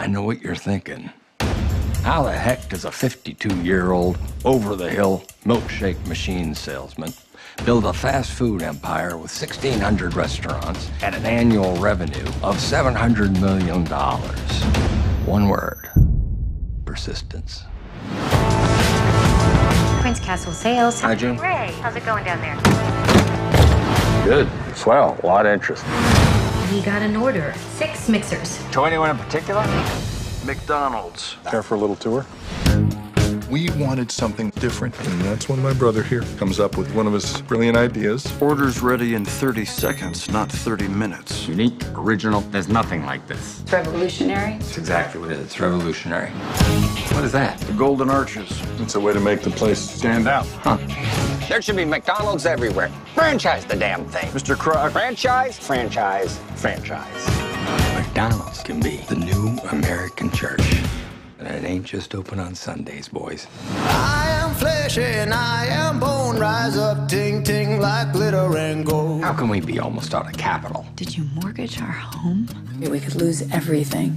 I know what you're thinking. How the heck does a 52 year old, over the hill milkshake machine salesman build a fast food empire with 1,600 restaurants and an annual revenue of $700 million? One word persistence. Prince Castle Sales. Hi, June. Ray, how's it going down there? Good. Swell. A lot of interest. We got an order. Six mixers. To anyone in particular? McDonald's. Care for a little tour? We wanted something different, and that's when my brother here comes up with one of his brilliant ideas. Orders ready in 30 seconds, not 30 minutes. Unique, original. There's nothing like this. It's revolutionary. It's exactly what it is. It's revolutionary. What is that? The Golden Arches. It's a way to make the place stand out. There should be McDonald's everywhere. Franchise the damn thing. Mr. Kroc. Franchise, franchise, franchise. McDonald's can be the new American church. And it ain't just open on Sundays, boys. I am flesh and I am bone. Rise up, ting ting like glitter and gold. How can we be almost out of capital? Did you mortgage our home? We could lose everything.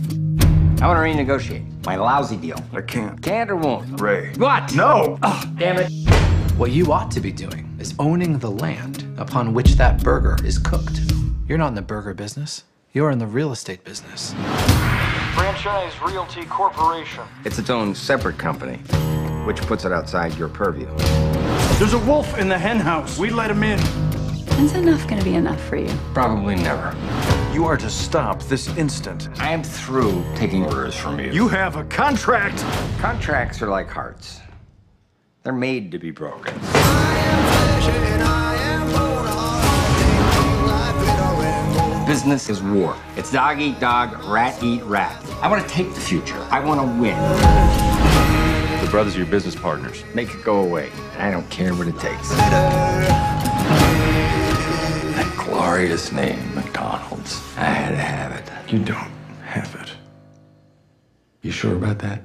I want to renegotiate my lousy deal. I can't. Can't or won't? Ray. What? No! Oh, damn it. What you ought to be doing is owning the land upon which that burger is cooked. You're not in the burger business. You're in the real estate business. Franchise Realty Corporation. It's its own separate company, which puts it outside your purview. There's a wolf in the hen house. We let him in. When's enough gonna be enough for you? Probably never. You are to stop this instant. I am through taking orders from you. You have a contract. Contracts are like hearts. They're made to be broken. Flesh and I am bone. Ting ting like glitter and gold. Business is war. It's dog eat dog, rat eat rat. I want to take the future. I want to win. The brothers are your business partners. Make it go away. I don't care what it takes. That glorious name, McDonald's. I had to have it. You don't have it. You sure about that?